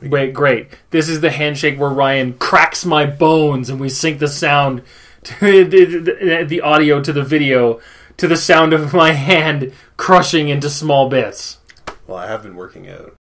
Wait, great. This is the handshake where Ryan cracks my bones and we sync the sound, to the, the, audio to the video, to the sound of my hand crushing into small bits. Well, I have been working out.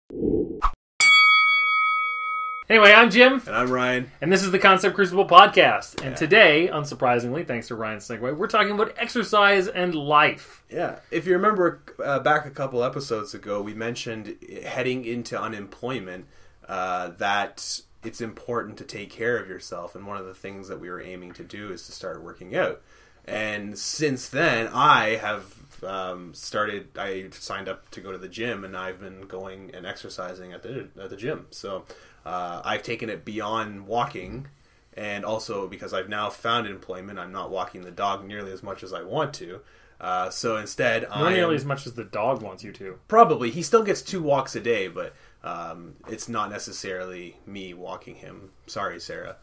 Anyway, I'm Jim, And I'm Ryan. and this is the Concept Crucible podcast. And today, unsurprisingly, thanks to Ryan's segue, we're talking about exercise and life. Yeah, if you remember uh, back a couple episodes ago, we mentioned heading into unemployment uh, that it's important to take care of yourself, and one of the things that we were aiming to do is to start working out. And since then, I have um, started. I signed up to go to the gym, and I've been going and exercising at the at the gym. So uh, I've taken it beyond walking, and also because I've now found employment, I'm not walking the dog nearly as much as I want to. Uh, so instead, Not I nearly as much as the dog wants you to. probably he still gets two walks a day, but um, it's not necessarily me walking him. Sorry, Sarah.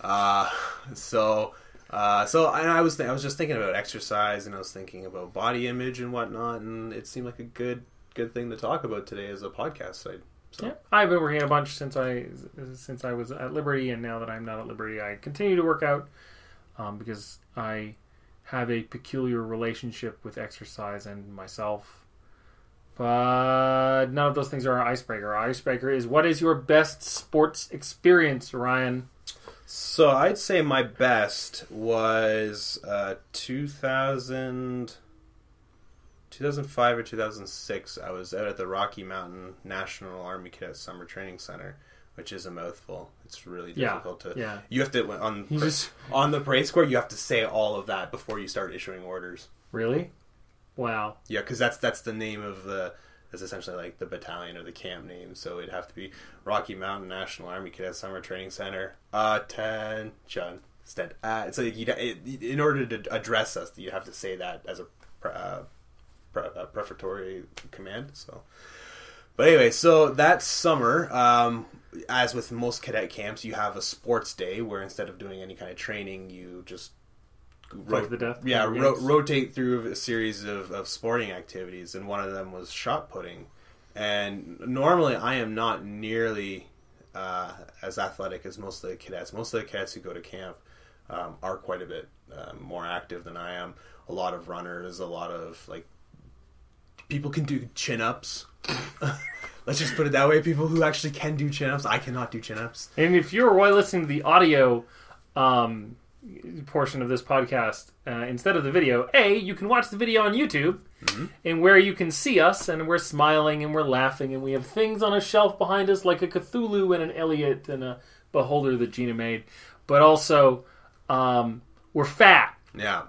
Uh, so, uh, so and I was th- I was just thinking about exercise, and I was thinking about body image and whatnot, and it seemed like a good good thing to talk about today as a podcast site. So, Yeah, I've been working a bunch since I since I was at Liberty, and now that I'm not at Liberty, I continue to work out um, because I have a peculiar relationship with exercise and myself. But none of those things are our icebreaker. Our icebreaker is what is your best sports experience, Ryan? So I'd say my best was uh, 2000, 2005 or 2006. I was out at the Rocky Mountain National Army Cadet Summer Training Center, which is a mouthful. It's really Yeah, difficult to. yeah. You have to on You just on the parade square. You have to say all of that before you start issuing orders. really, wow. Yeah, because that's that's the name of the. That's essentially like the battalion or the camp name. So it'd have to be Rocky Mountain National Army Cadet Summer Training Center. Attention. Instead, uh, so you in order to address us, you have to say that as a uh, uh, prefatory command. So, but anyway, so that summer, um, as with most cadet camps, you have a sports day where instead of doing any kind of training, you just Fight to the death? yeah, ro- rotate through a series of, of sporting activities, and one of them was shot putting. And normally, I am not nearly uh, as athletic as most of the cadets. Most of the cadets who go to camp um, are quite a bit uh, more active than I am. A lot of runners, a lot of like people can do chin ups. Let's just put it that way. People who actually can do chin ups. I cannot do chin ups. And if you're listening to the audio um, portion of this podcast uh, instead of the video, A, you can watch the video on YouTube, and where you can see us, and we're smiling and we're laughing, and we have things on a shelf behind us like a Cthulhu and an Elliot and a Beholder that Gina made. But also, um, we're fat. Yeah.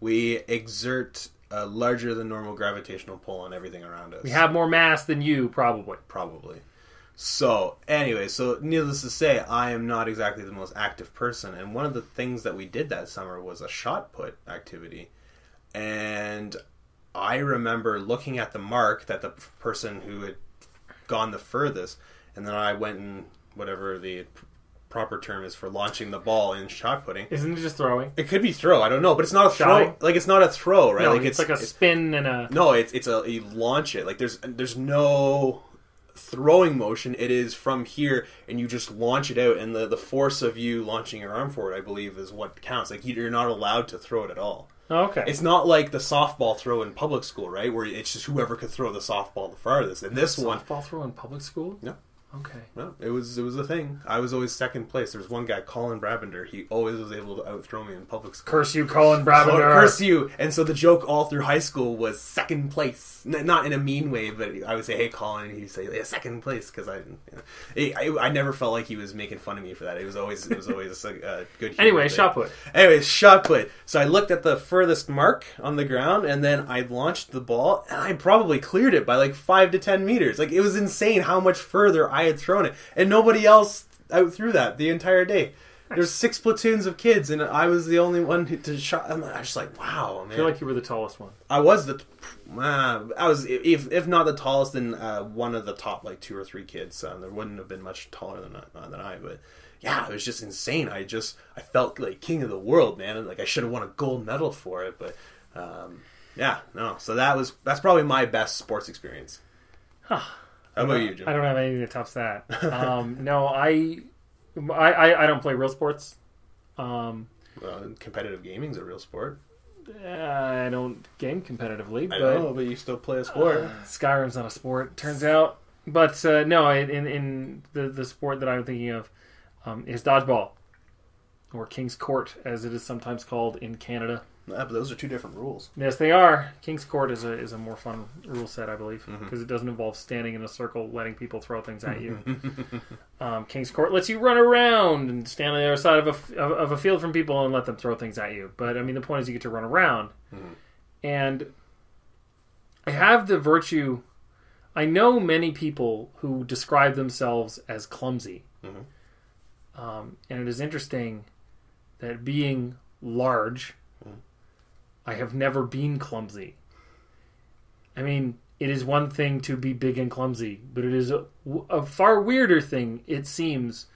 We exert a larger than normal gravitational pull on everything around us. We have more mass than you, probably. probably. So, anyway, so needless to say, I am not exactly the most active person, and one of the things that we did that summer was a shot put activity. And I remember looking at the mark that the person who had gone the furthest, and then I went and whatever the proper term is for launching the ball in shot putting. Isn't it just throwing? It could be throw, I don't know, but it's not a throw. Shotting? Like it's not a throw, right? No, like it's, like a spin and a. no, it's it's a you launch it. Like there's there's no throwing motion. It is from here, and you just launch it out, and the the force of you launching your arm forward, I believe, is what counts. Like you're not allowed to throw it at all. Oh, okay. It's not like the softball throw in public school, right? Where it's just whoever could throw the softball the farthest. And this one, Softball throw in public school? no, Okay. no, it was it was a thing. I was always second place. There was one guy, Colin Brabender. He always was able to outthrow me in public school. Curse you, Colin Oh, Brabender. curse you! And so the joke all through high school was second place, N- not in a mean way, but I would say, "Hey, Colin," and he'd say, "Yeah, second place," because I, you know, I, I never felt like he was making fun of me for that. It was always, it was always a uh, good. humor Anyway, thing. shot put. Anyway, shot put. So I looked at the furthest mark on the ground, and then I launched the ball, and I probably cleared it by like five to ten meters. Like it was insane how much further I had thrown it, and nobody else out threw that the entire day. There's six platoons of kids, and I was the only one to shot. I'm was just like, wow, man. I feel like you were the tallest one. I was the, uh, I was if if not the tallest, then uh, one of the top like two or three kids. Uh, there wouldn't have been much taller than uh, than I, but yeah, it was just insane. I just I felt like king of the world, man. and, Like I should have won a gold medal for it, but um, yeah, no. So that was that's probably my best sports experience. Huh. How about you, Jim? I don't have anything that tops that. Um, no, I, I, I, don't play real sports. Um, Uh, competitive gaming's a real sport. I don't game competitively, I but know, but you still play a sport. Skyrim's not a sport, turns out. But uh, no, in in the the sport that I'm thinking of um, is dodgeball, or King's Court, as it is sometimes called in Canada. But those are two different rules. Yes, they are. King's Court is a is a more fun rule set, I believe, because it doesn't involve standing in a circle, letting people throw things at you. um, King's Court lets you run around and stand on the other side of a of, of a field from people and let them throw things at you. But I mean, the point is you get to run around, Mhm. and I have the virtue. I know many people who describe themselves as clumsy, Mhm. um, and it is interesting that being large, Mhm. I have never been clumsy. I mean, it is one thing to be big and clumsy, but it is a, a far weirder thing, it seems,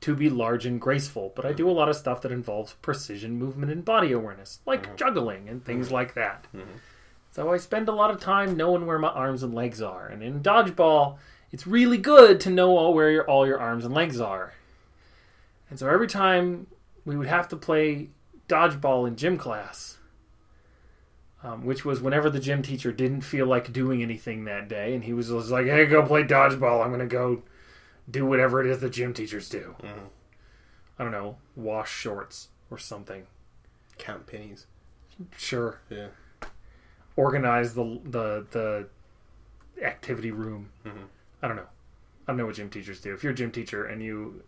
to be large and graceful. But I do a lot of stuff that involves precision movement and body awareness, like juggling and things like that. Mhm. So I spend a lot of time knowing where my arms and legs are. And in dodgeball, it's really good to know all where your, all your arms and legs are. And so every time we would have to play dodgeball in gym class, um, which was whenever the gym teacher didn't feel like doing anything that day, and he was just like, "Hey, go play dodgeball. I'm going to go do whatever it is the gym teachers do. Mhm. I don't know, wash shorts or something. Count pennies. Sure, Yeah. organize the the the activity room. Mhm. I don't know. I don't know what gym teachers do. If you're a gym teacher and you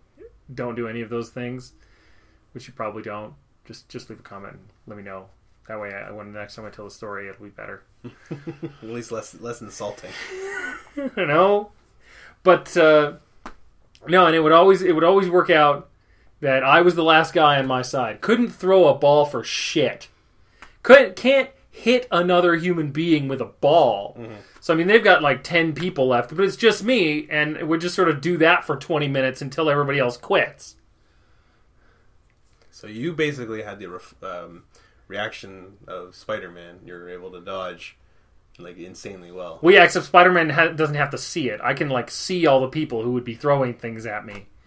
don't do any of those things, which you probably don't, just just leave a comment. And let me know. That way, I, when the next time I tell the story, it'll be better. At least less less insulting. you know? But uh no and it would always it would always work out that i was the last guy on my side. Couldn't throw a ball for shit. Couldn't can't hit another human being with a ball. So i mean they've got like 10 people left but it's just me and we just sort of do that for 20 minutes until everybody else quits. So you basically had the ref- um, reaction of Spider-Man. you're able to dodge like insanely well. well yeah except spider-man ha- doesn't have to see it i can like see all the people who would be throwing things at me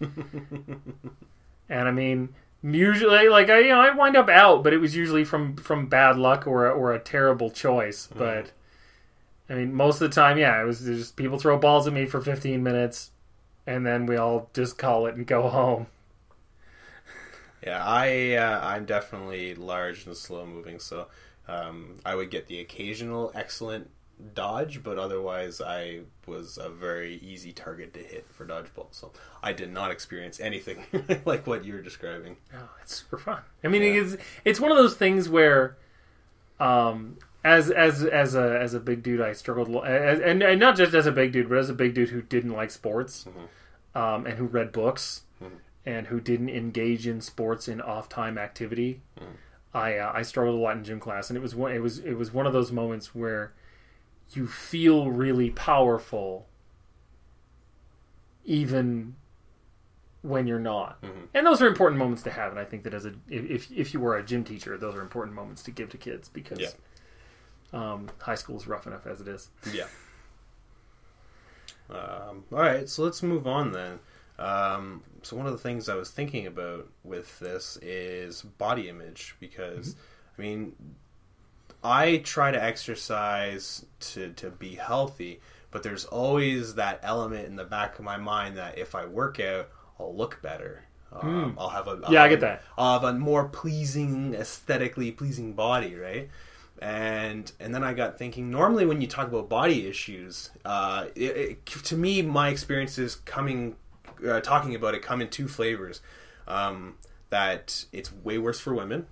and I mean, usually, like I, you know, I wind up out, but it was usually from from bad luck or or a terrible choice. Mm-hmm. But I mean, most of the time, yeah, it was just people throw balls at me for 15 minutes, and then we all just call it and go home. Yeah, I uh, I'm definitely large and slow moving, so um, I would get the occasional excellent dodge, but otherwise I was a very easy target to hit for dodgeball. So I did not experience anything like what you were describing. Oh, it's super fun. I mean, Yeah. it's it's one of those things where, um, as as as a as a big dude, I struggled, as, and, and not just as a big dude, but as a big dude who didn't like sports, um, and who read books, and who didn't engage in sports in off time activity. I uh, I struggled a lot in gym class, and it was one it was it was one of those moments where you feel really powerful, even when you're not. And those are important moments to have. And I think that as a if if you were a gym teacher, those are important moments to give to kids because Yeah. um, high school is rough enough as it is. Yeah. Um, all right, so let's move on then. Um, so one of the things I was thinking about with this is body image because, I mean, I try to exercise to to be healthy, but there's always that element in the back of my mind that if I work out, I'll look better. Um, I'll have a Yeah, I I'll get that. I'll have a more pleasing, aesthetically pleasing body, right? And and then I got thinking. Normally, when you talk about body issues, uh, it, it, to me, my experiences coming uh, talking about it come in two flavors. Um, that it's way worse for women,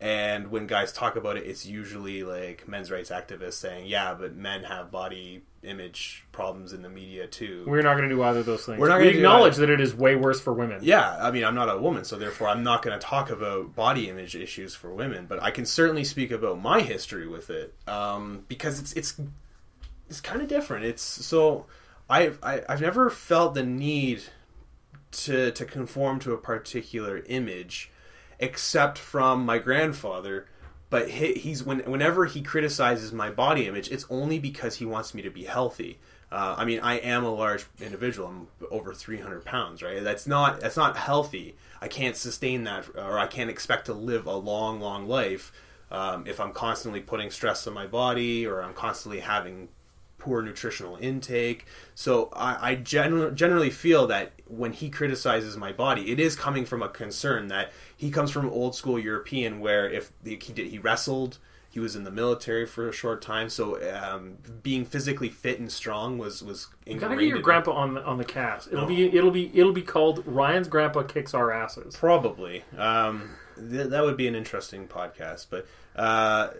and when guys talk about it, it's usually like men's rights activists saying, "Yeah, but men have body image problems in the media too." We're not going to do either of those things. We're not gonna acknowledge that it is way worse for women. Yeah, I mean, I'm not a woman, so therefore I'm not going to talk about body image issues for women, but I can certainly speak about my history with it um, because it's it's it's kind of different. It's so I've I've never felt the need to to conform to a particular image, except from my grandfather. But he, he's when whenever he criticizes my body image, it's only because he wants me to be healthy. Uh, I mean, I am a large individual. I'm over 300 pounds, right? That's not that's not healthy. I can't sustain that, or I can't expect to live a long, long life um, if I'm constantly putting stress on my body or I'm constantly having poor nutritional intake. So I, I gen- generally feel that when he criticizes my body, it is coming from a concern that he comes from old school European, where if he did he wrestled, he was in the military for a short time, so um, being physically fit and strong was was You gotta get your grandpa on the on the cast. It'll No. be it'll be it'll be called Ryan's grandpa kicks our asses. Probably. Um, th- that would be an interesting podcast, but uh,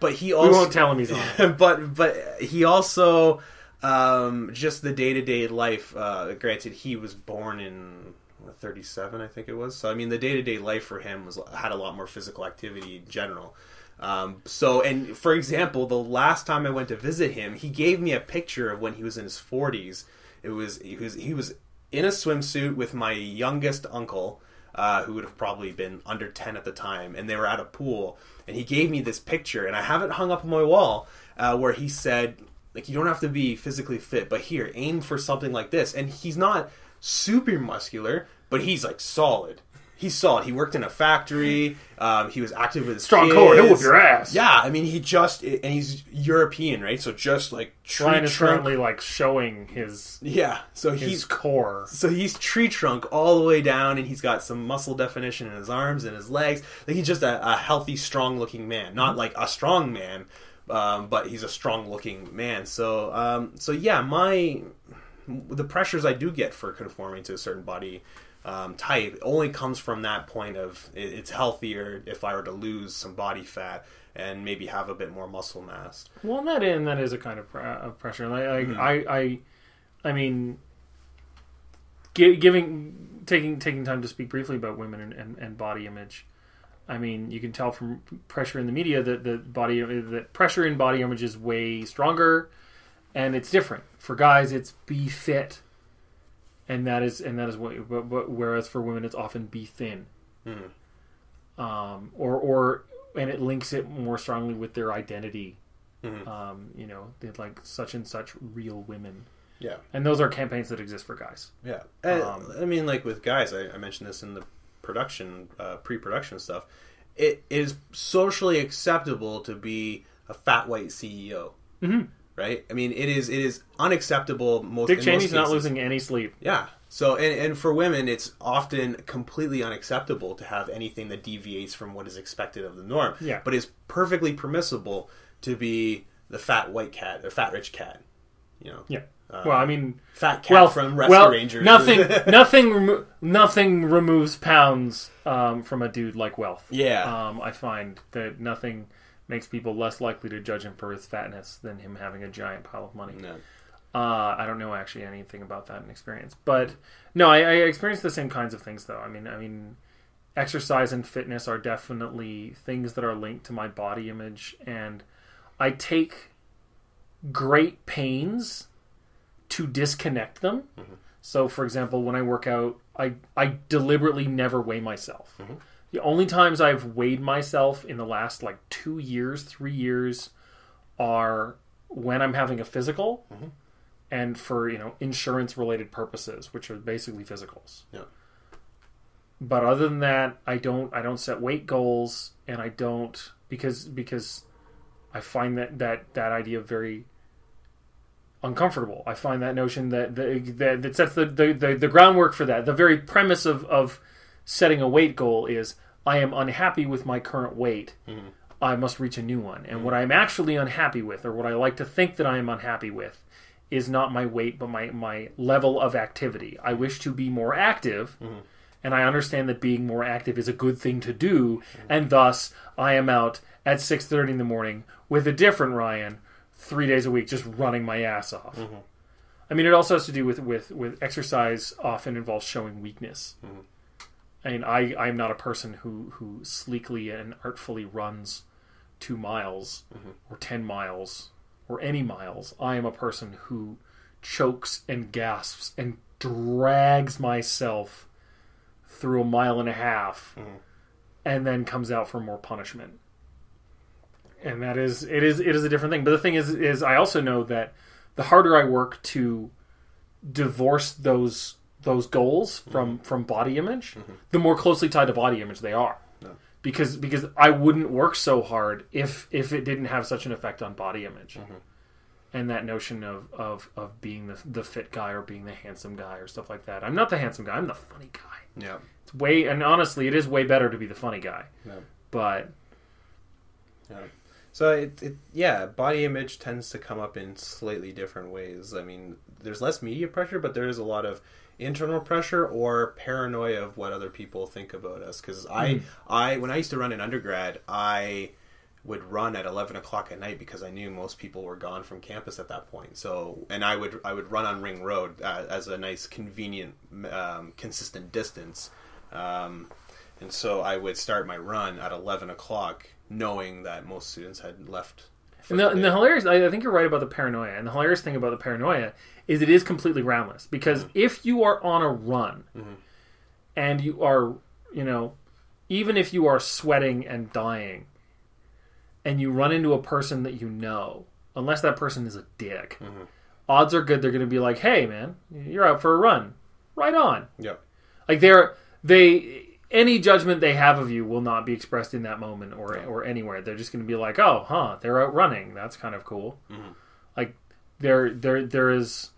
but he We also won't tell him he's on. it. but but he also um, just the day to day life. Uh, granted, he was born in thirty seven, I think it was. So I mean, the day to day life for him was had a lot more physical activity in general. Um, so, and for example, the last time I went to visit him, he gave me a picture of when he was in his forties. It was he was he was in a swimsuit with my youngest uncle, uh, who would have probably been under ten at the time, and they were at a pool. And he gave me this picture, and I have it hung up on my wall, uh, where he said, like, you don't have to be physically fit, but here, aim for something like this. And he's not super muscular, but he's like solid. He's it. He worked in a factory. Um, he was active with his Strong kids. core, he'll whoop your ass. Yeah, I mean, he just and he's European, right? So just like tree Ryan is trunk. currently like showing his Yeah, so his he's core. so he's tree trunk all the way down, and he's got some muscle definition in his arms and his legs. Like he's just a, a healthy, strong looking man, not like a strong man, um, but he's a strong looking man. So, um, so yeah, my the pressures I do get for conforming to a certain body um, type only comes from that point of it, it's healthier if I were to lose some body fat and maybe have a bit more muscle mass. Well, and that and that is a kind of, pre- of pressure. Like, I, Mm-hmm. I, I, I mean, gi- giving taking taking time to speak briefly about women and, and, and body image. I mean, you can tell from pressure in the media that the body that pressure in body image is way stronger, and it's different for guys. It's be fit, and that is and that is what. But, but whereas for women, it's often be thin, Mhm. um, or or and it links it more strongly with their identity Mhm. um, you know, like such and such real women. Yeah. And those are campaigns that exist for guys. Yeah, And, Um, I mean, like with guys, I, I mentioned this in the production, uh, pre-production stuff. It is socially acceptable to be a fat white CEO, Mm-hmm. Right? I mean, it is it is unacceptable. Most Dick Cheney's most not losing any sleep. Yeah. So, and, and for women, it's often completely unacceptable to have anything that deviates from what is expected of the norm. Yeah. But it's perfectly permissible to be the fat white cat or fat rich cat. You know, Yeah. Uh, well, I mean, fat cat well, from Rescue well, Rangers. nothing, nothing, remo- nothing removes pounds um, from a dude like wealth. Yeah. Um, I find that nothing makes people less likely to judge him for his fatness than him having a giant pile of money. No. Uh, I don't know actually anything about that in experience, but no, I, I experienced the same kinds of things though. I mean, I mean, exercise and fitness are definitely things that are linked to my body image, and I take great pains to disconnect them. So, for example, when I work out, I I deliberately never weigh myself. The only times I've weighed myself in the last like two years, three years, are when I'm having a physical mm-hmm. and for you know insurance related purposes, which are basically physicals. Yeah. But other than that, I don't I don't set weight goals, and I don't because because I find that that that idea very uncomfortable. I find that notion that the, that, that sets the, the, the, the groundwork for that. The very premise of, of setting a weight goal is I am unhappy with my current weight. Mm-hmm. I must reach a new one. And mm-hmm. what I'm actually unhappy with, or what I like to think that I am unhappy with, is not my weight, but my, my level of activity. I wish to be more active, mm-hmm. and I understand that being more active is a good thing to do, and thus I am out at 6.30 in the morning with a different Ryan three days a week just running my ass off. I mean, it also has to do with, with, with exercise often involves showing weakness. I mean, I, I'm not a person who, who sleekly and artfully runs two miles mm-hmm. or 10 miles or any miles. I am a person who chokes and gasps and drags myself through a mile and a half mm-hmm. and then comes out for more punishment. And that is it is it is a different thing. But the thing is is I also know that the harder I work to divorce those those goals from mm-hmm. from body image, mm-hmm. the more closely tied to body image they are. Because because I wouldn't work so hard if if it didn't have such an effect on body image. Mm-hmm. And that notion of, of, of being the, the fit guy or being the handsome guy or stuff like that. I'm not the handsome guy. I'm the funny guy. Yeah. It's way and honestly, it is way better to be the funny guy. Yeah. But Yeah. So it, it yeah, body image tends to come up in slightly different ways. I mean, there's less media pressure, but there is a lot of internal pressure or paranoia of what other people think about us. Because I, I when I used to run in undergrad, I would run at 11 o'clock at night because I knew most people were gone from campus at that point. So, and I would I would run on Ring Road uh, as a nice, convenient, um, consistent distance. Um, and so I would start my run at 11 o'clock, knowing that most students had left. And the, and the hilarious, I I think you're right about the paranoia. And the hilarious thing about the paranoia is it is completely groundless. Because mm-hmm. if you are on a run mm-hmm. and you are, you know, even if you are sweating and dying and you run into a person that you know, unless that person is a dick, mm-hmm. odds are good they're going to be like, hey, man, you're out for a run. Right on. Yep. Like they're they any judgment they have of you will not be expressed in that moment or or anywhere. They're just going to be like, "Oh, huh, they're out running. That's kind of cool." Mm-hmm. Like there there there is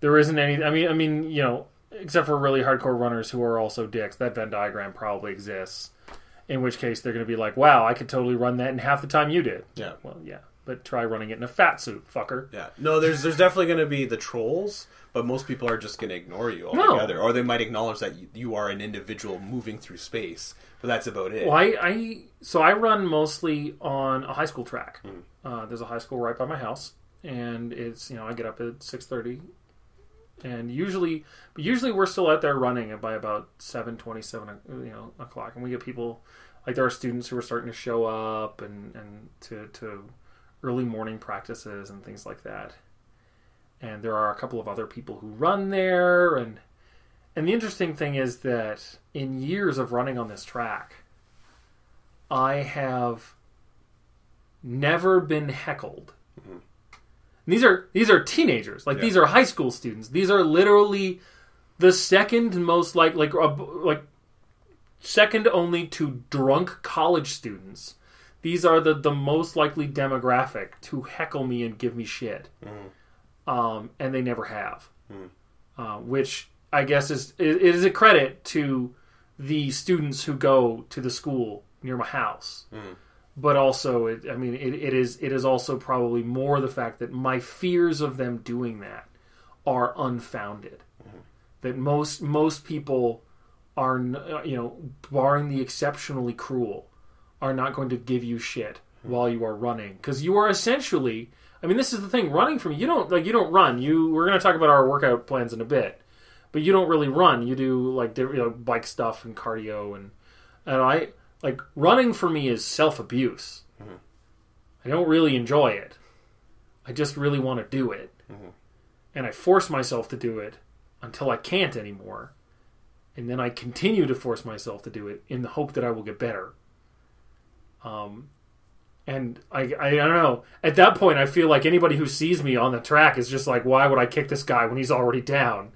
there isn't any. I mean I mean you know except for really hardcore runners who are also dicks. That Venn diagram probably exists. In which case they're going to be like, "Wow, I could totally run that in half the time you did." Yeah. Well, yeah, but try running it in a fat suit, fucker. Yeah. No, there's there's definitely going to be the trolls, but most people are just going to ignore you No. altogether, or they might acknowledge that you, you are an individual moving through space, but that's about it. Well, I, I so I run mostly on a high school track. Uh, there's a high school right by my house, and it's you know I get up at six thirty, and usually, but usually we're still out there running by about seven twenty seven you know o'clock, and we get people like there are students who are starting to show up and and to to early morning practices and things like that, and there are a couple of other people who run there and. And the interesting thing is that in years of running on this track, I have never been heckled. And These are these are teenagers, like Yeah. these are high school students. These are literally the second most like like uh, like second only to drunk college students. These are the the most likely demographic to heckle me and give me shit, um, and they never have, uh, which I guess is it is a credit to the students who go to the school near my house. But also it, i mean it, it is it is also probably more the fact that my fears of them doing that are unfounded. That most most people are uh, you know barring the exceptionally cruel are not going to give you shit while you are running. Because you are essentially i mean this is the thing running from you don't like you don't run. You we're going to talk about our workout plans in a bit but you don't really run. You do like you know bike stuff and cardio and and i like running for me is self-abuse. Mm-hmm. I don't really enjoy it. I just really want to do it. Mm-hmm. And i force myself to do it until i can't anymore. And then i continue to force myself to do it in the hope that i will get better um and I, I, I don't know. At that point, I feel like anybody who sees me on the track is just like, why would I kick this guy when he's already down?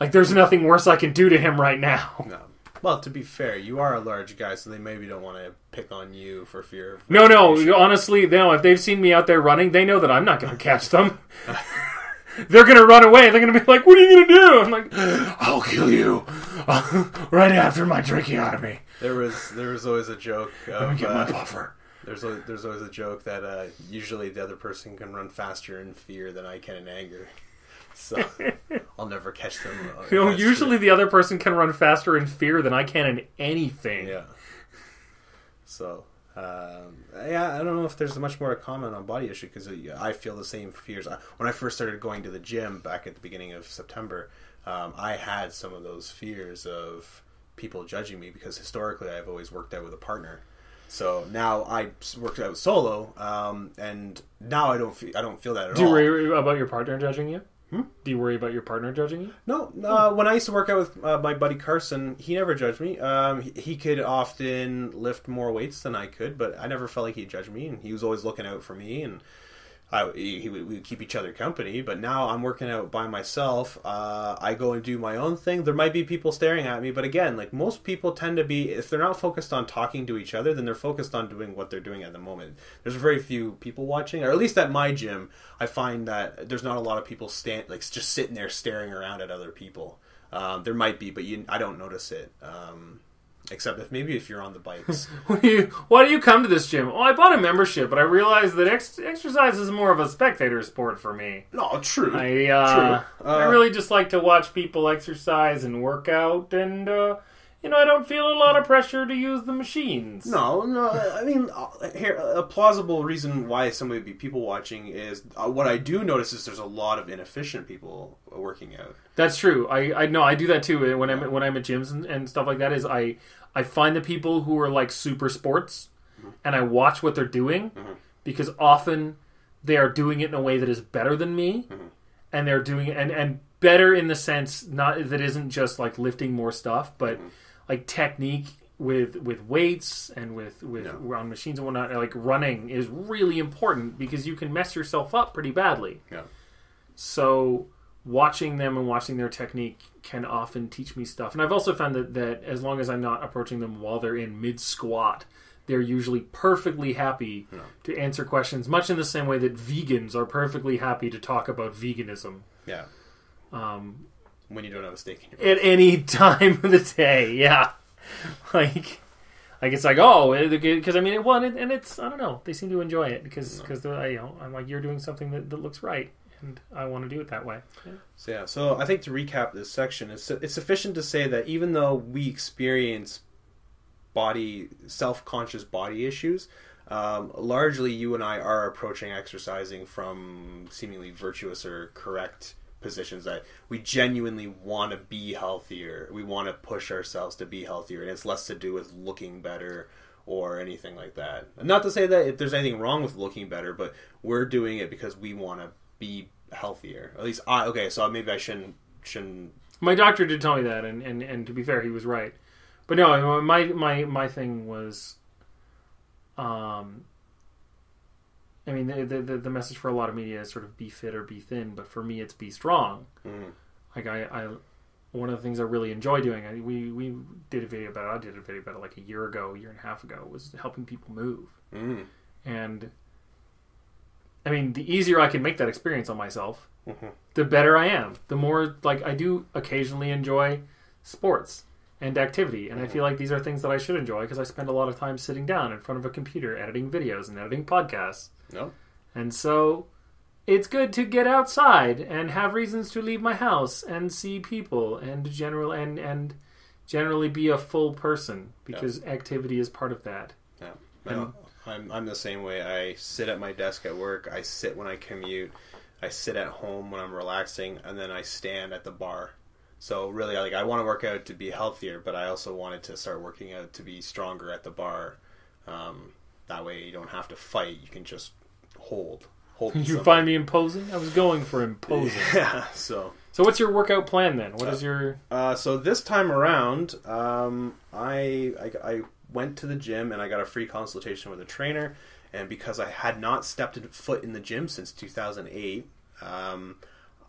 Like, there's nothing worse I can do to him right now. No. Well, to be fair, you are a large guy, so they maybe don't want to pick on you for fear of. No, no. Honestly, no. If they've seen me out there running, they know that I'm not going to catch them. They're going to run away. They're going to be like, "What are you going to do?" I'm like, "I'll kill you right after my tracheotomy." There was there was always a joke. Let me get my uh, buffer. there's a, there's always a joke that uh, usually the other person can run faster in fear than I can in anger. So I'll never catch them. uh, You know, usually the other person can run faster in fear than I can in anything. yeah. So um, yeah, I don't know if there's much more to comment on body issue because I feel the same fears. I- When I first started going to the gym back at the beginning of September, um, I had some of those fears of people judging me because historically I've always worked out with a partner. So now I work out solo, um, and now I don't feel I don't feel that at all. Do you worry about your partner judging you? Do you worry about your partner judging you? No, uh, when I used to work out with uh, my buddy Carson, he never judged me. Um, he, he could often lift more weights than I could, but I never felt like he judged me, and he was always looking out for me. And I, he, we would keep each other company, but now I'm working out by myself. Uh, I go and do my own thing. There might be people staring at me, but again, like most people tend to be, if they're not focused on talking to each other, then they're focused on doing what they're doing at the moment. There's very few people watching, or at least at my gym, I find that there's not a lot of people stand like just sitting there staring around at other people. Um, there might be, but you, I don't notice it. Um, Except if maybe if you're on the bikes. Why do you, why do you come to this gym? Oh, I bought a membership, but I realized that ex- exercise is more of a spectator sport for me. no, true. I uh, True. I Uh, really just like to watch people exercise and work out, and uh, you know I don't feel a lot of pressure to use the machines. No, no. I mean, uh, here a plausible reason why somebody would be people watching is uh, what I do notice is there's a lot of inefficient people working out. That's true. I I know I do that too eh, when I'm when I'm at gyms and, and stuff like that. Is I I find the people who are like super sports, mm-hmm. and I watch what they're doing mm-hmm. because often they are doing it in a way that is better than me, mm-hmm. and they're doing it and and better in the sense not that isn't just like lifting more stuff, but like technique with with weights and with with Yeah. on machines and whatnot. Like running is really important because you can mess yourself up pretty badly. Yeah. So watching them and watching their technique can often teach me stuff. And I've also found that, that as long as I'm not approaching them while they're in mid squat, they're usually perfectly happy to answer questions, much in the same way that vegans are perfectly happy to talk about veganism Yeah. um, When you don't have a steak in your at any time of the day. Yeah, like. Like it's like oh because I mean it won it and it's I don't know they seem to enjoy it because because you know I'm like you're doing something that, that looks right and I want to do it that way. So yeah, so I think to recap this section, it's it's sufficient to say that even though we experience body self-conscious body issues, um, largely you and I are approaching exercising from seemingly virtuous or correct positions that we genuinely want to be healthier. We want to push ourselves to be healthier, and it's less to do with looking better or anything like that. Not to say that if there's anything wrong with looking better, but we're doing it because we want to be healthier. At least I okay, so maybe I shouldn't shouldn't My doctor did tell me that, and, and, and to be fair, he was right. But no, my my my thing was, um, I mean, the, the the message for a lot of media is sort of be fit or be thin, but for me, it's be strong. Mhm. Like I, I, one of the things I really enjoy doing, I, we we did a video about it. I did a video about it like a year ago, a year and a half ago, was helping people move. mm, And I mean, the easier I can make that experience on myself, Mhm. the better I am. The more like I do occasionally enjoy sports and activity, and I feel like these are things that I should enjoy because I spend a lot of time sitting down in front of a computer editing videos and editing podcasts. No. And so it's good to get outside and have reasons to leave my house and see people and general and and generally be a full person because activity is part of that. Yeah. No, I'm I'm the same way. I sit at my desk at work, I sit when I commute, I sit at home when I'm relaxing, and then I stand at the bar. So really like I want to work out to be healthier, but I also wanted to start working out to be stronger at the bar. Um, that way you don't have to fight, you can just hold. Hold You something. find me imposing? I was going for imposing. Yeah, so So what's your workout plan then? What is your Uh, so this time around, um, I, I I went to the gym and I got a free consultation with a trainer. And because I had not stepped a foot in the gym since 2008, um,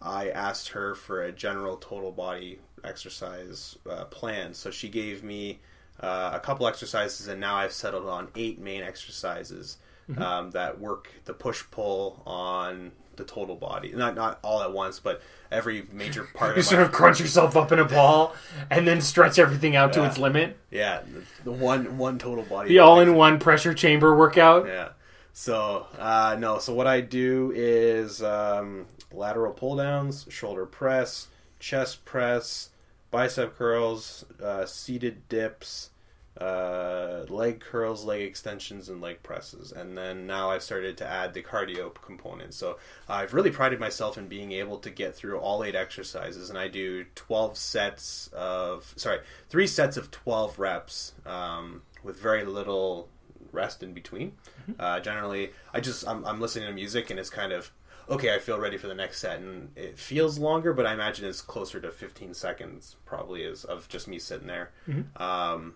I asked her for a general total body exercise uh, plan. So she gave me uh, a couple exercises, and now I've settled on eight main exercises um, that work the push pull on the total body. Not not all at once, but every major part you of my sort of crunch yourself up in a ball and then stretch everything out to its limit? Yeah, the, the one one total body. The all-in-one pressure chamber workout. Yeah. So uh, no. So what I do is um, lateral pull downs, shoulder press, chest press, bicep curls, uh, seated dips, uh, leg curls, leg extensions, and leg presses. And then now I've started to add the cardio component. So I've really prided myself in being able to get through all eight exercises, and I do twelve sets of sorry, three sets of twelve reps um, with very little rest in between. Uh, generally, I just I'm, I'm listening to music and it's kind of okay. I feel ready for the next set, and it feels longer, but I imagine it's closer to 15 seconds probably is of just me sitting there. Um,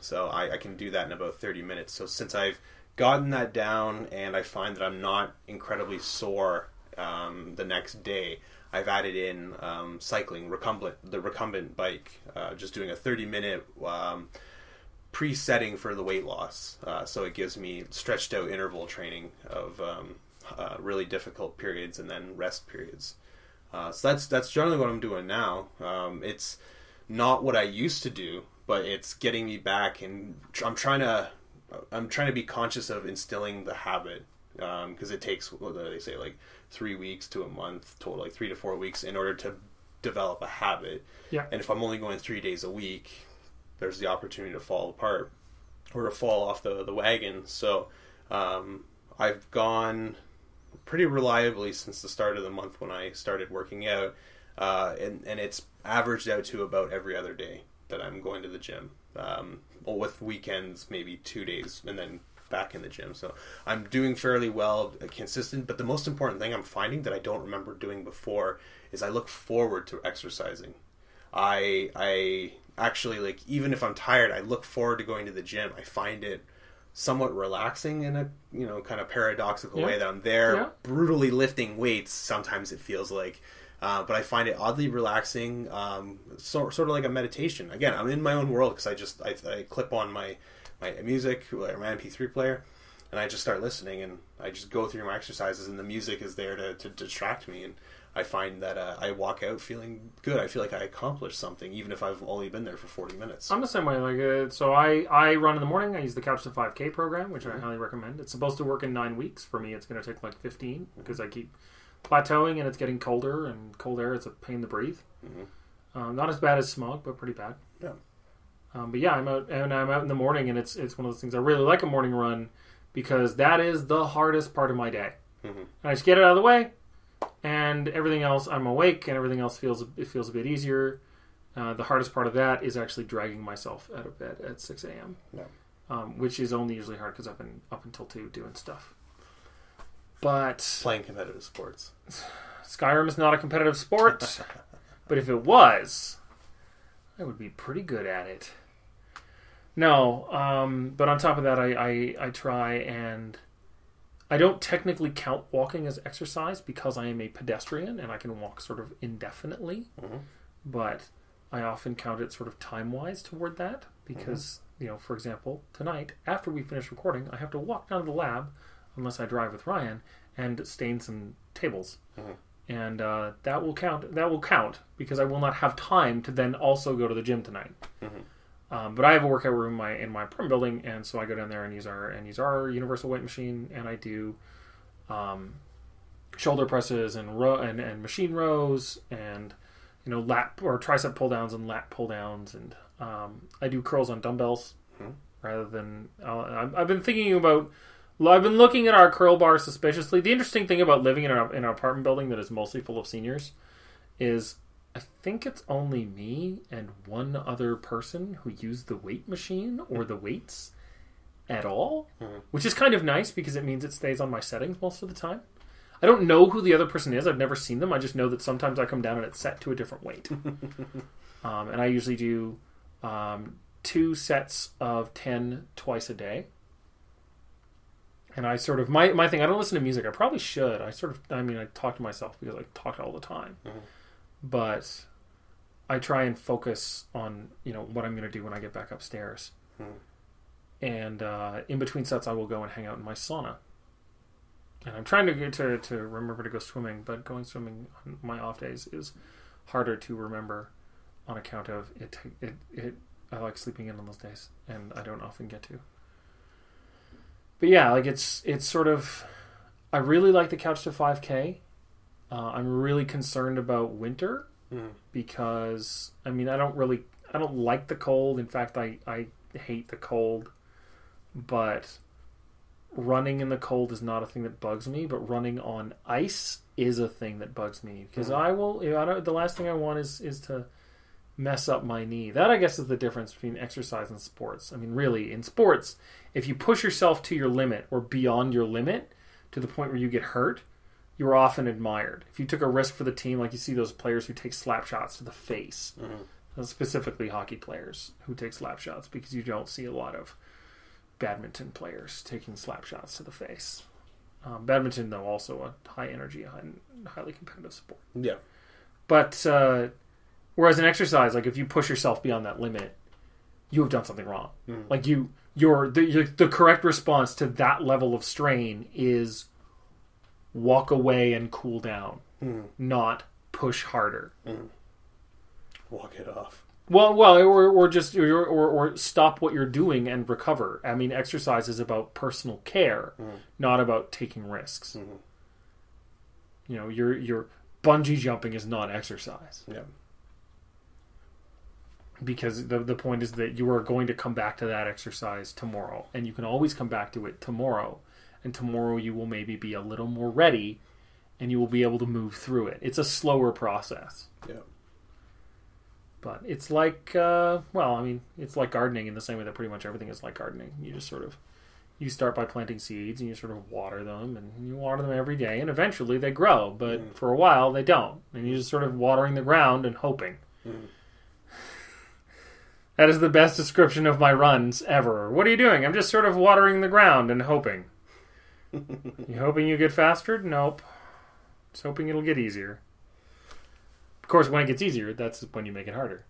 so I, I can do that in about 30 minutes. So since I've gotten that down, and I find that I'm not incredibly sore um, the next day. I've added in um, cycling, recumbent, the recumbent bike, uh, just doing a 30 minute um, pre-setting for the weight loss. Uh, so it gives me stretched out interval training of um, uh, really difficult periods and then rest periods. Uh, so that's that's generally what I'm doing now. Um, it's not what I used to do, but it's getting me back, and I'm trying to I'm trying to be conscious of instilling the habit because it takes what do they say like three weeks to a month total, like three to four weeks in order to develop a habit. Yeah. And if I'm only going three days a week, there's the opportunity to fall apart or to fall off the the wagon. So um, I've gone pretty reliably since the start of the month when I started working out, uh, and and it's averaged out to about every other day that I'm going to the gym. Um, well, with weekends, maybe two days, and then back in the gym. So I'm doing fairly well, consistent. But the most important thing I'm finding that I don't remember doing before is I look forward to exercising. I I actually like even if I'm tired, I look forward to going to the gym. I find it somewhat relaxing in a you know kind of paradoxical Yeah. way that I'm there Yeah. brutally lifting weights. Sometimes it feels like. Uh, but I find it oddly relaxing, um, so, sort of like a meditation. Again, I'm in my own world because I just I, I clip on my my music or my MP3 player, and I just start listening, and I just go through my exercises, and the music is there to, to distract me, and I find that uh, I walk out feeling good. I feel like I accomplished something, even if I've only been there for 40 minutes. I'm the same way. Like, uh, so I I run in the morning. I use the Couch to 5K program, which Mm-hmm. I highly recommend. It's supposed to work in nine weeks. For me, it's going to take like 15 because I keep plateauing and it's getting colder, and cold air it's a pain to breathe. Mhm. Um, not as bad as smog, but pretty bad. Yeah. Um, but yeah, I'm out and I'm out in the morning, and it's it's one of those things. I really like a morning run because that is the hardest part of my day. Mhm. And I just get it out of the way, and everything else I'm awake, and everything else feels it feels a bit easier. Uh, the hardest part of that is actually dragging myself out of bed at 6 a.m. Yeah. Um, which is only usually hard because I've been up until two doing stuff. But Playing competitive sports. Skyrim is not a competitive sport, but if it was, I would be pretty good at it. No, um, but on top of that, I, I, I try and I don't technically count walking as exercise because I am a pedestrian and I can walk sort of indefinitely. Mhm. But I often count it sort of time wise toward that because, you know, for example, tonight, after we finish recording, I have to walk down to the lab, unless I drive with Ryan, and stain some tables. Mhm. And uh, that will count. That will count because I will not have time to then also go to the gym tonight. Mhm. Um, but I have a workout room in my in my apartment building, and so I go down there and use our and use our universal weight machine, and I do um, shoulder presses and row and, and machine rows, and you know lat or tricep pull downs and lat pull downs, and um, I do curls on dumbbells Mhm. rather than. Uh, I've been thinking about. I've been looking at our curl bar suspiciously. The interesting thing about living in, a, in an apartment building that is mostly full of seniors is I think it's only me and one other person who use the weight machine or the weights at all, Mhm. which is kind of nice because it means it stays on my settings most of the time. I don't know who the other person is. I've never seen them. I just know that sometimes I come down and it's set to a different weight. um, and I usually do um, two sets of 10 twice a day. And I sort of, my, my thing, I don't listen to music. I probably should. I sort of, I mean, I talk to myself because I talk all the time. Mhm. But I try and focus on, you know, what I'm going to do when I get back upstairs. Mhm. And uh, in between sets, I will go and hang out in my sauna. And I'm trying to get to, to remember to go swimming, but going swimming on my off days is harder to remember on account of it. It, it I like sleeping in on those days, and I don't often get to. But yeah, like it's it's sort of. I really like the couch to 5K. Uh, I'm really concerned about winter Mhm. because I mean I don't really I don't like the cold. In fact, I I hate the cold. But running in the cold is not a thing that bugs me. But running on ice is a thing that bugs me because Mhm. I will. You know, I don't, the last thing I want is is to mess up my knee. That I guess is the difference between exercise and sports. I mean, really, in sports, if you push yourself to your limit or beyond your limit to the point where you get hurt, you're often admired. If you took a risk for the team, like you see those players who take slap shots to the face, Mhm. uh, specifically hockey players who take slap shots, because you don't see a lot of badminton players taking slap shots to the face. Um, badminton, though, also a high energy, high, highly competitive sport. Yeah. But uh, whereas in exercise, like if you push yourself beyond that limit, you have done something wrong. Hmm. Like you, your the your, the correct response to that level of strain is walk away and cool down, hmm. not push harder. Hmm. Walk it off. Well, well, or, or just or, or, or stop what you're doing and recover. I mean, exercise is about personal care, not about taking risks. You know, your your bungee jumping is not exercise Yeah. Because the the point is that you are going to come back to that exercise tomorrow, and you can always come back to it tomorrow, and tomorrow you will maybe be a little more ready, and you will be able to move through it. It's a slower process. Yeah. But it's like, uh, well, I mean, it's like gardening in the same way that pretty much everything is like gardening. You just sort of, you start by planting seeds and you sort of water them and you water them every day and eventually they grow. But for a while they don't. And you're just sort of watering the ground and hoping. That is the best description of my runs ever. What are you doing? I'm just sort of watering the ground and hoping. you hoping you get faster? Nope. Just hoping it'll get easier. Of course, when it gets easier, that's when you make it harder.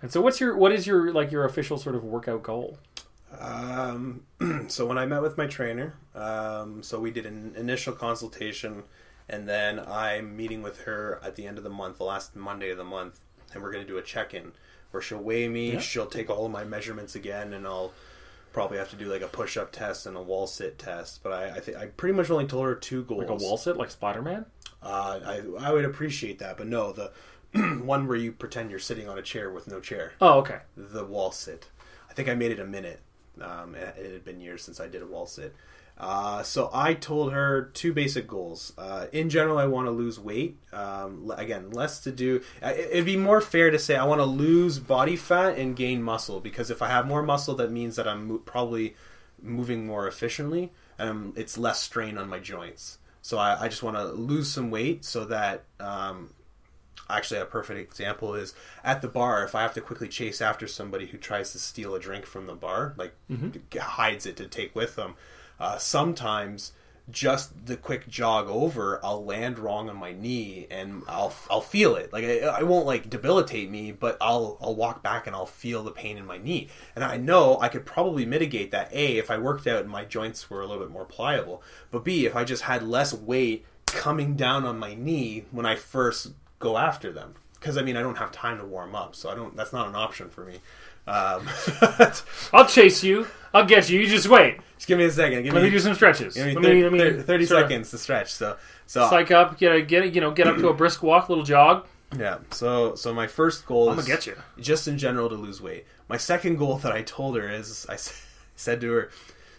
And so, what's your what is your like your official sort of workout goal? Um, so when I met with my trainer, um, so we did an initial consultation, and then I'm meeting with her at the end of the month, the last Monday of the month, and we're going to do a check-in where she'll weigh me, Yeah. she'll take all of my measurements again, and I'll probably have to do like a push-up test and a wall sit test. But I, I think I pretty much only told her two goals. Like a wall sit, like Spider Man? Uh, I I would appreciate that, but no, the one where you pretend you're sitting on a chair with no chair Oh, okay. the wall sit. I think I made it a minute. Um, it had been years since I did a wall sit. Uh, so I told her two basic goals. Uh, in general, I want to lose weight. Um, l- again, less to do. uh, it- It'd be more fair to say I want to lose body fat and gain muscle because if I have more muscle, that means that I'm mo- probably moving more efficiently and um, it's less strain on my joints. So I, I just want to lose some weight so that um, actually a perfect example is at the bar if i have to quickly chase after somebody who tries to steal a drink from the bar like g- hides it to take with them uh, sometimes just the quick jog over i'll land wrong on my knee and i'll i'll feel it like it, it won't like debilitate me but i'll i'll walk back and i'll feel the pain in my knee and i know i could probably mitigate that a if i worked out and my joints were a little bit more pliable but b if i just had less weight coming down on my knee when i first go after them because I mean I don't have time to warm up, so I don't. That's not an option for me. Um, I'll chase you. I'll get you. You just wait. just give me a second. Give Let me, me do some stretches. give me, Let thir- me, let me thir- thirty seconds to stretch. So so Psych up. Get a, get you know get up to a brisk walk, little jog. yeah. So so my first goal I'm is gonna get you. just in general to lose weight. My second goal that I told her is I said to her.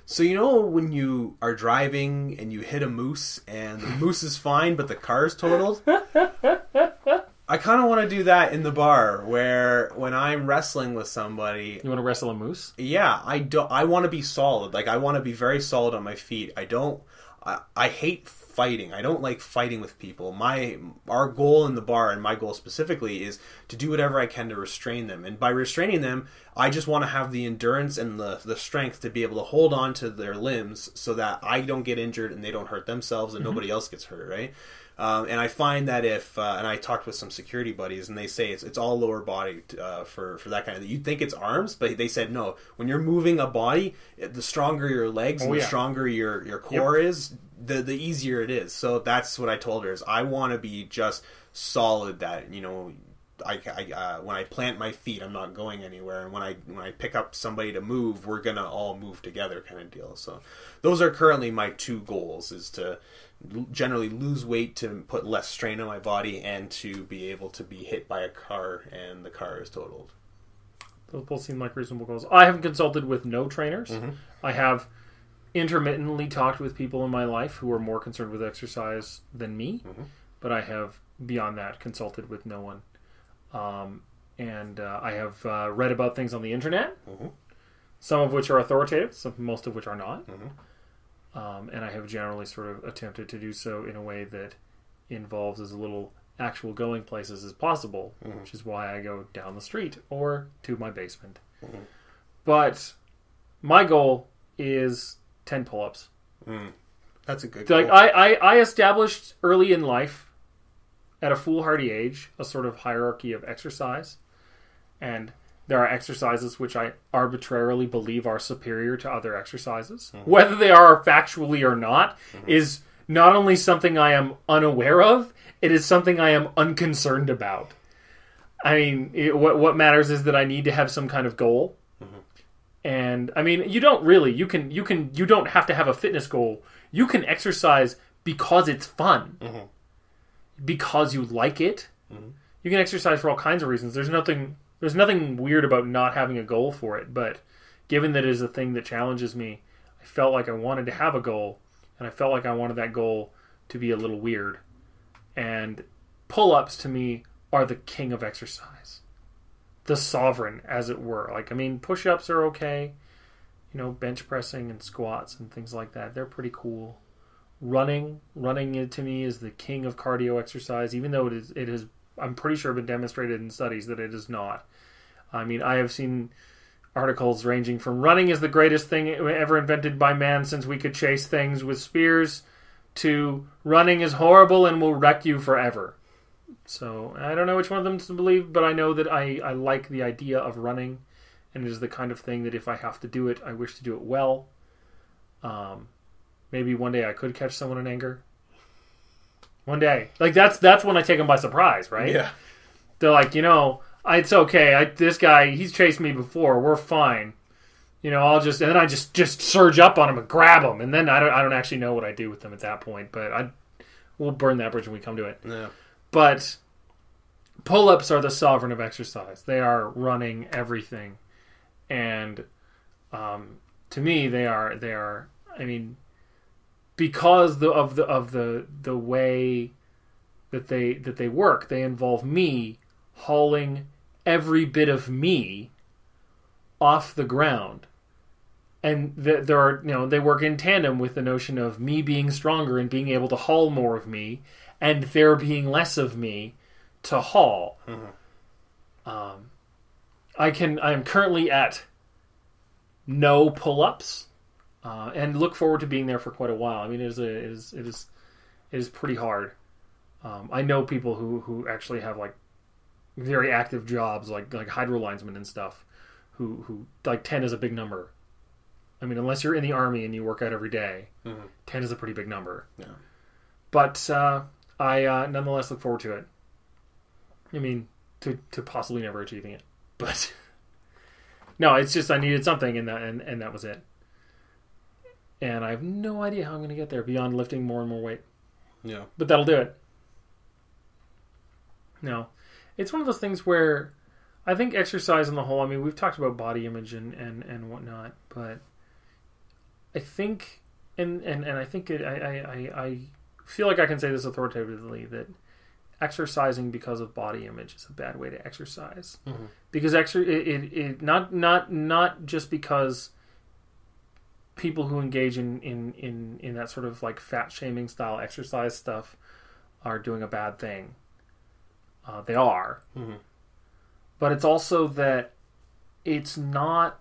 So you know when you are driving and you hit a moose and the moose is fine but the car is totaled? I kind of want to do that in the bar where when I'm wrestling with somebody You want to wrestle a moose? yeah i don't i want to be solid like i want to be very solid on my feet. I don't I, I hate fighting. I don't like fighting with people. My our goal in the bar and my goal specifically is to do whatever i can to restrain them. And by restraining them i just want to have the endurance and the, the strength to be able to hold on to their limbs so that i don't get injured and they don't hurt themselves and mm-hmm. nobody else gets hurt right um, and I find that if, uh, and I talked with some security buddies, and they say it's, it's all lower body uh, for for that kind of. You'd think it's arms, but they said no. When you're moving a body, the stronger your legs and Oh, the yeah. stronger your your core is, the the easier it is. So that's what I told her is I want to be just solid. That you know. I, I uh, when I plant my feet, I'm not going anywhere, and when I when I pick up somebody to move, we're gonna all move together, kind of deal. So, those are currently my two goals: is to generally lose weight to put less strain on my body, and to be able to be hit by a car and the car is totaled. Those both seem like reasonable goals. I haven't consulted with no trainers. I have intermittently talked with people in my life who are more concerned with exercise than me, but I have beyond that consulted with no one. Um, and uh, I have uh, read about things on the internet, Mhm. some of which are authoritative, some, most of which are not. Um, and I have generally sort of attempted to do so in a way that involves as little actual going places as possible, which is why I go down the street or to my basement. but my goal is 10 pull-ups. That's a good. Like goal. I, I, I established early in life, at a foolhardy age, a sort of hierarchy of exercise, and there are exercises which I arbitrarily believe are superior to other exercises, mm-hmm. whether they are factually or not, mm-hmm. is not only something I am unaware of, it is something I am unconcerned about. I mean, it, what what matters is that I need to have some kind of goal. Mm-hmm. And I mean, you don't really. You can you can you don't have to have a fitness goal. You can exercise because it's fun. Because you like it. Mm-hmm. You can exercise for all kinds of reasons. There's nothing there's nothing weird about not having a goal for it, but given that it is a thing that challenges me, I felt like I wanted to have a goal and I felt like I wanted that goal to be a little weird. And pull-ups to me are the king of exercise the sovereign, as it were. Like, I mean, push ups are okay. You know, bench pressing and squats and things like that. They're pretty cool. Running, running to me is the king of cardio exercise, even though it is, it has, I'm pretty sure, been demonstrated in studies that it is not. I mean, I have seen articles ranging from running is the greatest thing ever invented by man since we could chase things with spears to running is horrible and will wreck you forever. So I don't know which one of them to believe, but I know that I, I like the idea of running, and it is the kind of thing that if I have to do it, I wish to do it well. Um, maybe one day I could catch someone in anger. One day, like that's that's when I take them by surprise, right? yeah. They're like, you know, I, it's okay. I, this guy, he's chased me before. We're fine. You know, I'll just and then I just just surge up on him and grab him, and then I don't I don't actually know what I do with them at that point, but I we'll burn that bridge when we come to it. Yeah. But pull ups are the sovereign of exercise. They are running everything. And um, to me they are they are I mean because the, of the of the the way that they that they work, they involve me hauling every bit of me off the ground. And th- there are, you know, they work in tandem with the notion of me being stronger and being able to haul more of me, and there being less of me to haul. Um, I can. I am currently at no pull-ups, uh, and look forward to being there for quite a while. I mean, it is a, it is it is it is pretty hard. Um, I know people who who actually have like very active jobs, like like hydro linesmen and stuff, who who like ten is a big number. I mean, unless you're in the army and you work out every day, Mhm. ten is a pretty big number. Yeah. But uh, I uh, nonetheless look forward to it. I mean, to to possibly never achieving it, but no, it's just I needed something, and that and, and that was it. And I have no idea how I'm going to get there beyond lifting more and more weight, Yeah. but that'll do it. No, it's one of those things where I think exercise in the whole. I mean, we've talked about body image and and and whatnot, but I think and and and I think it, I, I I feel like I can say this authoritatively that exercising because of body image is a bad way to exercise Mhm. because exer- it, it, it not not not just because people who engage in, in in in that sort of like fat shaming style exercise stuff are doing a bad thing. Uh, they are. Mhm. but it's also that it's not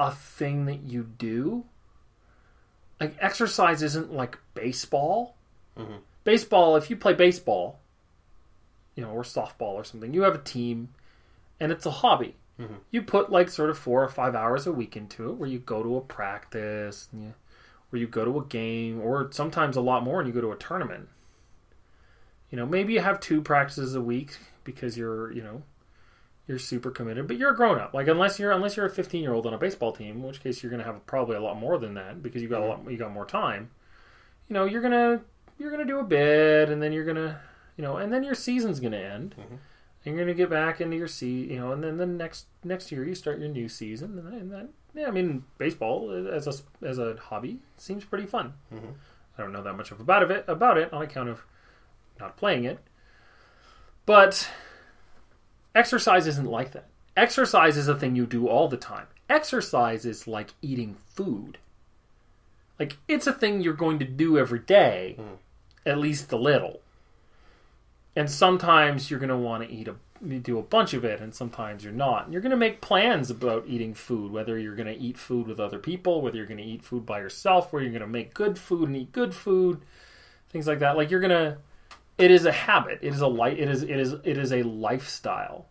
a thing that you do. Like exercise isn't like baseball. Mhm. baseball if you play baseball you know or softball or something you have a team and it's a hobby Mhm. you put like sort of four or five hours a week into it where you go to a practice and you, where you go to a game or sometimes a lot more and you go to a tournament. You know maybe you have two practices a week because you're you know you're super committed but you're a grown up. Like unless you're unless you're a 15 year old on a baseball team in which case you're going to have probably a lot more than that because you got a lot you got more time. You know you're going to you're going to do a bit and then you're going to you know and then your season's going to end. Mhm. And you're going to get back into your se you know and then the next next year you start your new season and then, and then yeah i mean baseball as a as a hobby seems pretty fun. Mhm. i don't know that much of about it about it. On account of not playing it. But exercise isn't like that. Exercise is a thing you do all the time. Exercise is like eating food. Like it's a thing you're going to do every day Mhm. at least a little and sometimes you're going to want to eat a do a bunch of it, and sometimes you're not. And you're going to make plans about eating food, whether you're going to eat food with other people, whether you're going to eat food by yourself, where you're going to make good food and eat good food, things like that. Like you're going to. It is a habit. It is a light. It is. It is. It is a lifestyle.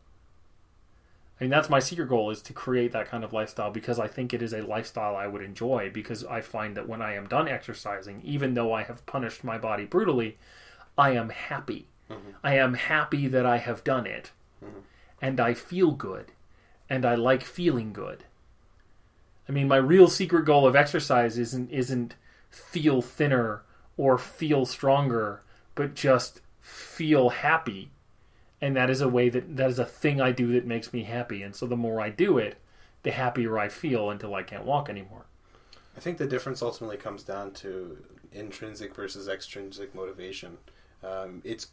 I mean, that's my secret goal is to create that kind of lifestyle because I think it is a lifestyle I would enjoy because I find that when I am done exercising, even though I have punished my body brutally, I am happy. Mm-hmm. I am happy that I have done it. Mm-hmm. And I feel good. And I like feeling good. I mean, my real secret goal of exercise isn't isn't feel thinner or feel stronger, but just feel happy and that is a way that that is a thing I do that makes me happy. And so the more I do it, the happier I feel until I can't walk anymore. I think the difference ultimately comes down to intrinsic versus extrinsic motivation. Um, it's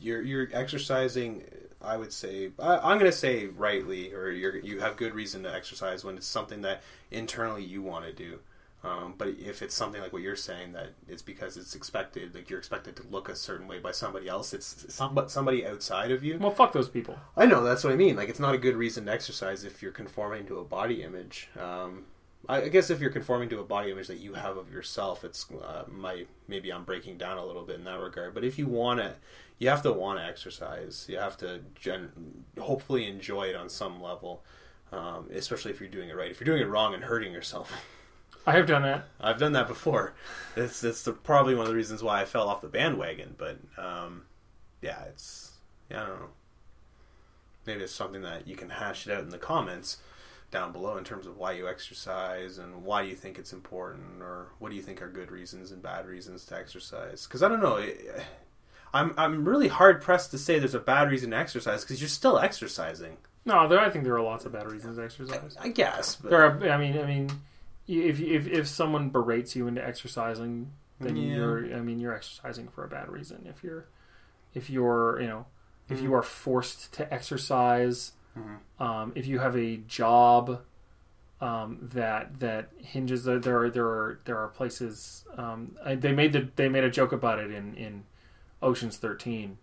you're you're exercising. I would say I, am going to say rightly, or you you have good reason to exercise when it's something that internally you want to do. Um, but if it's something like what you're saying, that it's because it's expected, like you're expected to look a certain way by somebody else, it's some, somebody outside of you. Well, fuck those people. I know that's what I mean. Like it's not a good reason to exercise if you're conforming to a body image. Um, I, guess if you're conforming to a body image that you have of yourself, it's uh, my maybe I'm breaking down a little bit in that regard. But if you want to, you have to want to exercise. You have to gen- hopefully enjoy it on some level, um, especially if you're doing it right. If you're doing it wrong and hurting yourself. I have done that. I've done that before. It's it's the, probably one of the reasons why I fell off the bandwagon. But um, yeah, it's yeah, I don't know. Maybe it's something that you can hash it out in the comments down below in terms of why you exercise and why you think it's important, or what do you think are good reasons and bad reasons to exercise. Because I don't know. I'm I'm really hard pressed to say there's a bad reason to exercise because you're still exercising. No, there. I think there are lots of bad reasons to exercise. I, I guess but... there are. I mean, I mean if if if someone berates you into exercising, then yeah. you're I mean you're exercising for a bad reason. If you're if you're you know if you mm. are forced to exercise, mm-hmm. um, if you have a job um, that that hinges there are there are there are places um, they made the they made a joke about it in in Ocean's Thirteen,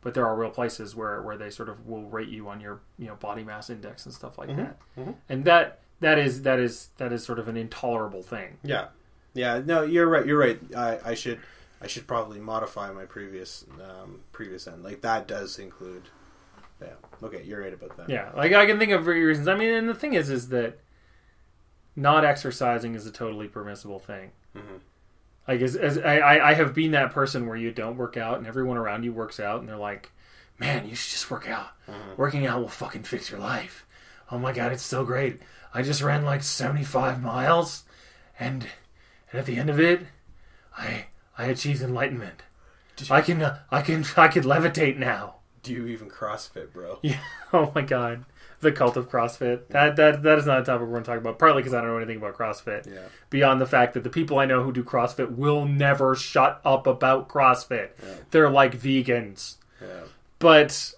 but there are real places where where they sort of will rate you on your you know body mass index and stuff like mm-hmm. that, mm-hmm. and that that is that is that is sort of an intolerable thing. Yeah, yeah. No, you're right. You're right. I, I should I should probably modify my previous um, previous end. Like that does include. Yeah. Okay, you're right about that. Yeah, like I can think of reasons. I mean, and the thing is, is that not exercising is a totally permissible thing. Mm-hmm. Like as, as I, I have been that person where you don't work out and everyone around you works out and they're like, "Man, you should just work out. Mm-hmm. Working out will fucking fix your life." Oh my god, it's so great. I just ran like 75 miles, and, and at the end of it, I I achieved enlightenment. I can uh, I can I can levitate now. Do you even CrossFit, bro? Yeah. Oh my god. The cult of CrossFit. That that that is not a topic we're going to talk about. Partly because I don't know anything about CrossFit. Yeah. Beyond the fact that the people I know who do CrossFit will never shut up about CrossFit. Yeah. They're like vegans. Yeah. But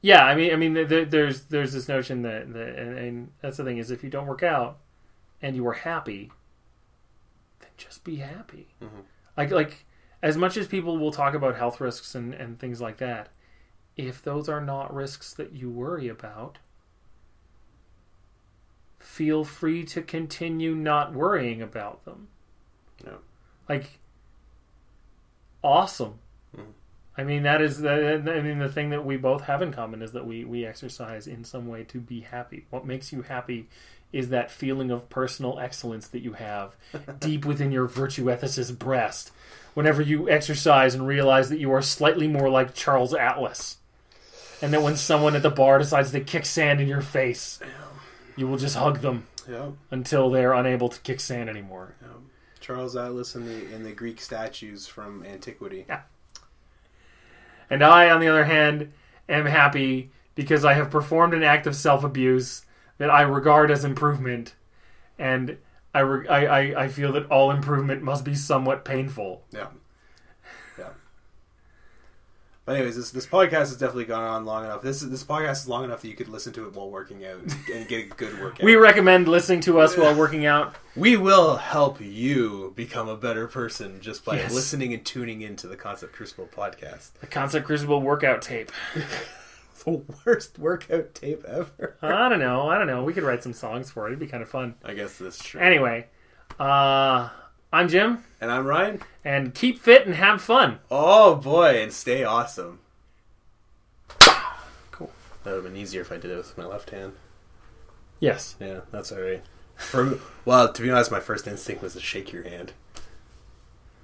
yeah, I mean, I mean, there, there's there's this notion that, that and, and, that's the thing is if you don't work out and you are happy, then just be happy. Mm-hmm. Like like as much as people will talk about health risks and and things like that, if those are not risks that you worry about, feel free to continue not worrying about them. Yeah. Like awesome. Mm-hmm. I mean, that is the. I mean, the thing that we both have in common is that we we exercise in some way to be happy. What makes you happy is that feeling of personal excellence that you have deep within your virtue ethicist breast. Whenever you exercise and realize that you are slightly more like Charles Atlas, and then when someone at the bar decides to kick sand in your face, you will just hug them yeah. until they're unable to kick sand anymore. Yeah. Charles Atlas and the in the Greek statues from antiquity. Yeah. And I, on the other hand, am happy because I have performed an act of self abuse that I regard as improvement, and I, re- I, I, I feel that all improvement must be somewhat painful. Yeah. But anyways, this this podcast has definitely gone on long enough. This this podcast is long enough that you could listen to it while working out and get a good workout. we recommend listening to us while working out. We will help you become a better person just by yes. listening and tuning into the Concept Crucible podcast. The Concept Crucible workout tape. the worst workout tape ever. I don't know. I don't know. We could write some songs for it. It'd be kind of fun. I guess that's true. Anyway, uh, I'm Jim, And I'm Ryan. and keep fit and have fun. Oh boy, and stay awesome. Cool. That would have been easier if I did it with my left hand. Yes. Yeah, that's alright. For well, to be honest, my first instinct was to shake your hand.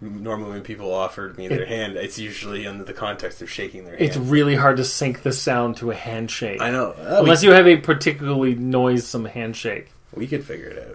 Normally, when people offered me their It- hand, it's usually under the context of shaking their hand. It's really hard to sync the sound to a handshake. I know. Uh, Unless you have a particularly noisome handshake. we, we could figure it out.